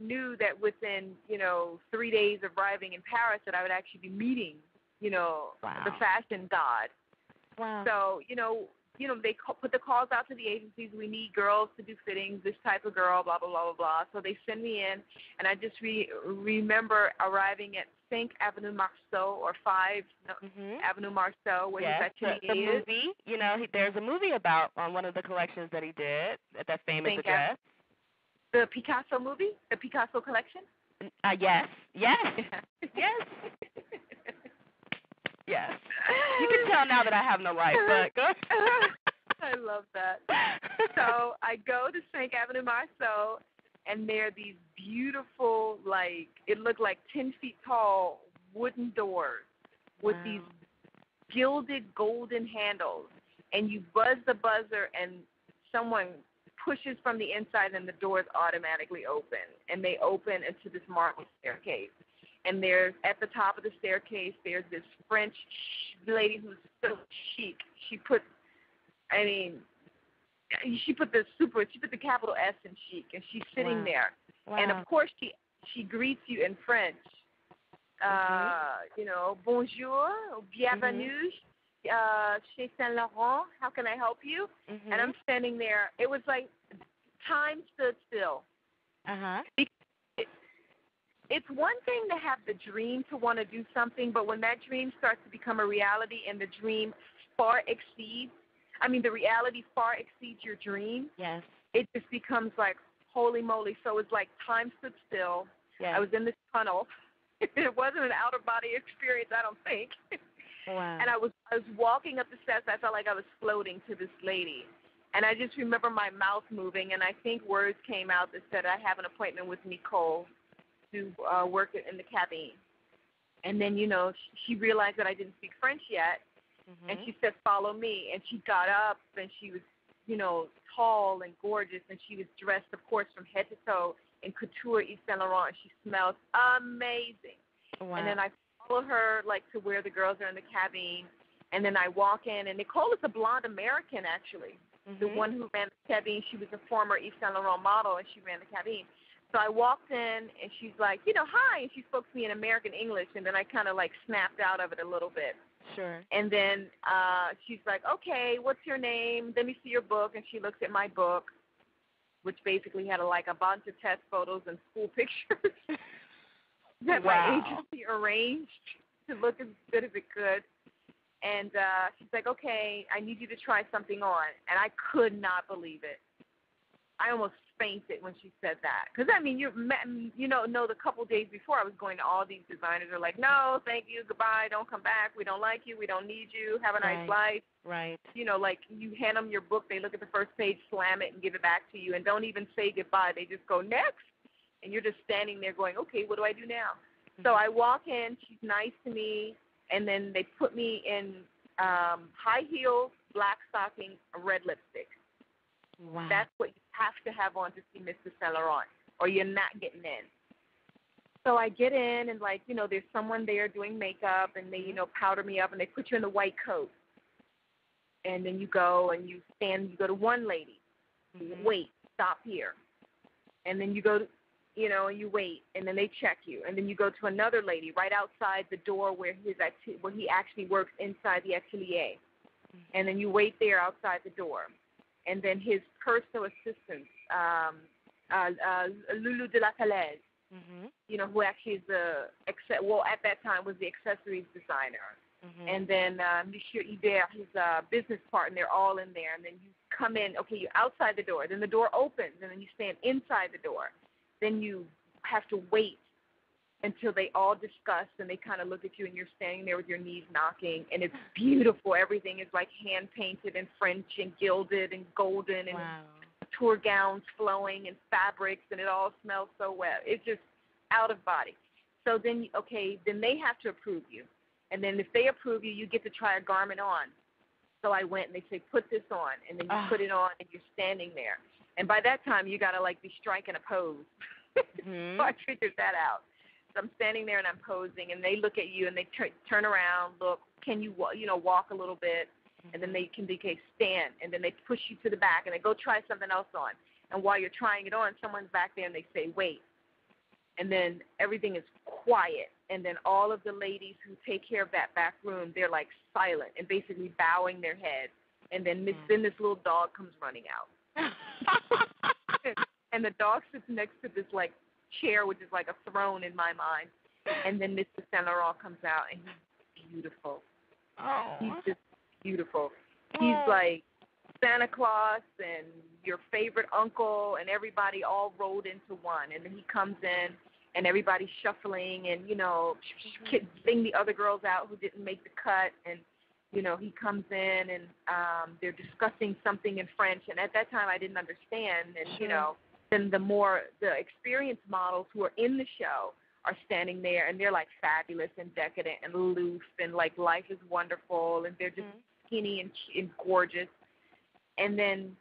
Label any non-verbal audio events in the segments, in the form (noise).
knew that within you know three days of arriving in Paris that I would actually be meeting you know wow. the fashion god. Wow. So you know you know they call, put the calls out to the agencies. We need girls to do fittings. This type of girl, blah blah blah blah blah. So they send me in, and I just re- remember arriving at 5 Avenue Marceau or 5 mm-hmm. Avenue Marceau, where yes, his the, the movie. You know, he, there's a movie about on one of the collections that he did at that famous address. The Picasso movie, the Picasso collection. Uh, yes, yes, (laughs) yes. yes. You can tell now that I have no life, but go. (laughs) I love that. So I go to 5 Avenue Marceau, and there are these beautiful, like it looked like ten feet tall wooden doors with wow. these gilded golden handles, and you buzz the buzzer, and someone pushes from the inside, and the doors automatically open, and they open into this marble staircase. And there's at the top of the staircase, there's this French lady who's so chic. She put, I mean, she put the super, she put the capital S in chic, and she's sitting wow. there. Wow. And of course, she she greets you in French. Uh, mm-hmm. you know, bonjour, bienvenue, mm-hmm. Uh, chez Saint Laurent. How can I help you? Mm-hmm. And I'm standing there. It was like time stood still. Uh huh. It, it's one thing to have the dream to want to do something, but when that dream starts to become a reality and the dream far exceeds, I mean, the reality far exceeds your dream, Yes. it just becomes like, holy moly. So it's like time stood still. Yes. I was in this tunnel. (laughs) it wasn't an out of body experience, I don't think. (laughs) wow. and I was I was walking up the steps. I felt like I was floating to this lady. And I just remember my mouth moving, and I think words came out that said, I have an appointment with Nicole to uh, work in the cabin. And then, you know, she realized that I didn't speak French yet, mm-hmm. and she said, follow me. And she got up, and she was, you know, tall and gorgeous, and she was dressed, of course, from head to toe in couture Yves Saint Laurent. She smelled amazing. wow. And then I follow her like to where the girls are in the cabin, and then I walk in, and Nicole is a blonde American actually. mm-hmm. The one who ran the cabin, she was a former Yves Saint Laurent model, and she ran the cabin. So I walked in, and she's like, you know, hi, and she spoke to me in American English, and then I kind of like snapped out of it a little bit. Sure. And then uh she's like, okay, what's your name? Let me see your book, and she looks at my book, which basically had a, like a bunch of test photos and school (laughs) pictures that Wow. my agency arranged to look as good as it could. And uh she's like, okay, I need you to try something on, and I could not believe it. I almost fainted when she said that, because I mean, you you know, know the couple days before I was going to all these designers are like, no, thank you, goodbye, don't come back, we don't like you, we don't need you, have a nice Right. life Right. you know, like you hand them your book, they look at the first page, slam it, and give it back to you, and don't even say goodbye. They just go next, and you're just standing there going, okay, what do I do now? So I walk in, she's nice to me, and then they put me in um, high heels, black stockings, red lipstick. Wow. That's what you have to have on to see Mr. Laurent, or you're not getting in. So I get in, and like you know, there's someone there doing makeup, and they you know powder me up, and they put you in the white coat, and then you go and you stand. You go to one lady, Mhm. wait, stop here, and then you go to you know, and you wait, and then they check you, and then you go to another lady right outside the door where his acti- where he actually works inside the atelier, and then you wait there outside the door, and then his personal assistant, um, uh, uh, Loulou de la Falaise, Mhm. you know, who actually is the well at that time was the accessories designer, Mhm. and then uh, Monsieur Hubert, his uh, business partner, they're all in there. And then you come in, okay, you're outside the door. Then the door opens, and then you stand inside the door. Then you have to wait until they all discuss, and they kind of look at you, and you're standing there with your knees knocking, and it's beautiful. Everything is like hand painted and French and gilded and golden, and wow. tour gowns flowing and fabrics, and it all smells so well. It's just out of body. So then, okay, then they have to approve you, and then if they approve you, you get to try a garment on. So I went, and they say, put this on, and then you Ah. put it on, and you're standing there. And by that time, you gotta like be striking a pose. Mhm. (laughs) so I figured that out. So I'm standing there and I'm posing, and they look at you and they tur turn around, look, can you you know walk a little bit, and then they can they can stand, and then they push you to the back, and they go try something else on. And while you're trying it on, someone's back there and they say, wait. and then everything is quiet, and then all of the ladies who take care of that back room, they're like silent and basically bowing their heads, and then Miss, Mm. then this little dog comes running out, and the dog sits next to this like chair, which is like a throne in my mind, and then Mr. Saint Laurent comes out, and he's beautiful. oh. He's just beautiful. He's Oh. like Santa Claus and your favorite uncle and everybody all rolled into one. And then he comes in and everybody's shuffling and, you know, getting the other girls out who didn't make the cut. And, you know, he comes in and um, they're discussing something in French. And at that time I didn't understand. And, you know, then the more, the experienced models who are in the show are standing there and they're like fabulous and decadent and aloof and like life is wonderful and they're just Mhm. skinny and, and gorgeous. And then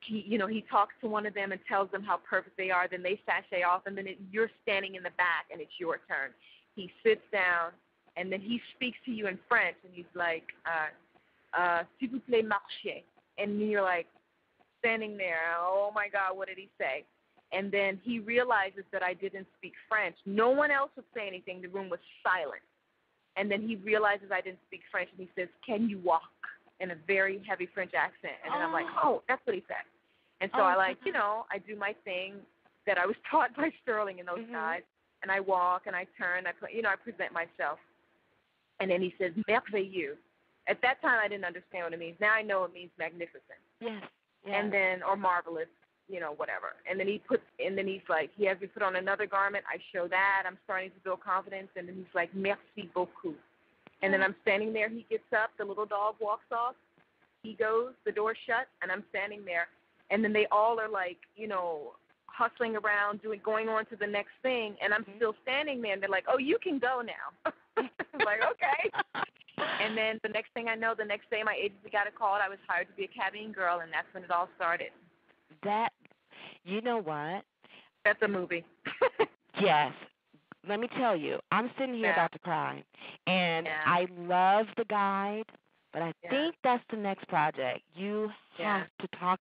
he, you know, he talks to one of them and tells them how perfect they are. Then they sashay off, and then it, you're standing in the back, and it's your turn. He sits down, and then he speaks to you in French, and he's like, uh, uh, "S'il vous plaît, marchez," and you're like standing there. Oh my God, what did he say? And then he realizes that I didn't speak French. No one else would say anything. The room was silent. And then he realizes I didn't speak French, and he says, "Can you walk?" in a very heavy French accent. And then I'm like, Oh. "Oh, that's what he said." And so Oh, I like, you know, I do my thing that I was (laughs) taught by Sterling and those Mhm. guys, and I walk and I turn, I put, you know, I present myself. And then he says, "Merveilleux." At that time, I didn't understand what it means. Now I know it means magnificent Yes. yes. and then or marvelous, you know, whatever. And then he puts, and then he's like, he has me put on another garment. I show that. I'm starting to build confidence, and then he's like, merci beaucoup. And then I'm standing there. He gets up. The little dog walks off. He goes. The door's shut, and I'm standing there. And then they all are like, you know, hustling around, doing, going on to the next thing, and I'm Mhm. still standing there. And they're like, oh, you can go now. (laughs) I'm (laughs) like, okay. And then the next thing I know, the next day my agency got a call. I was hired to be a cabin girl, and that's when it all started. that you know what? That's a movie. (laughs) Yes. Let me tell you, I'm sitting here Yeah. about to cry. And Yeah. I love the guide, but I Yeah. think that's the next project. You have to talk